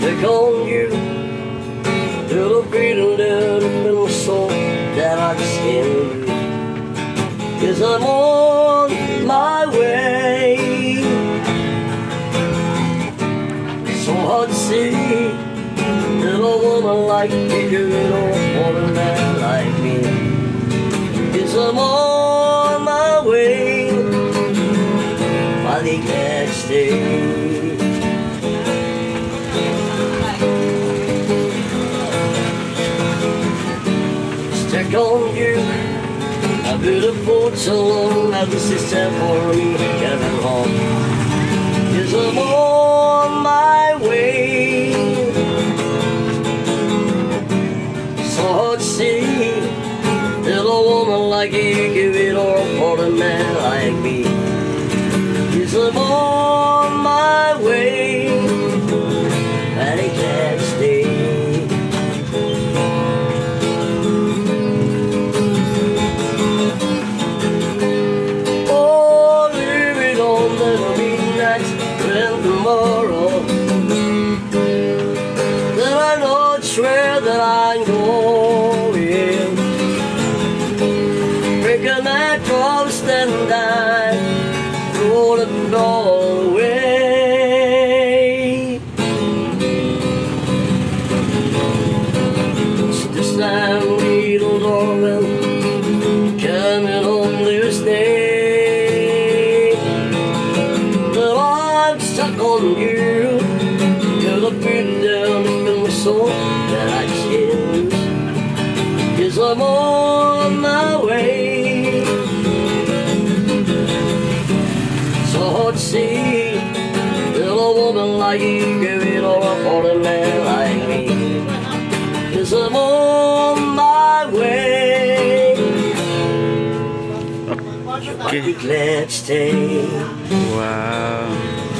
Take on you. Little greeting down in the soul that I just can't Cause I'm on my way. So hard to see a woman like you don't want a man like me. Yes, I'm on my way, finally can't stay. stuck on you, a beautiful tone, now this is time for me to get along. Like you give it all for a man like me. Yes, I'm on Throw it all away. It's this time little darling coming home this day But I'm stuck on you. You're the beat down in my soul that I choose. Cause I'm on like you give it all up for a man like I'm on my way Okay. I'd glad stay. Wow.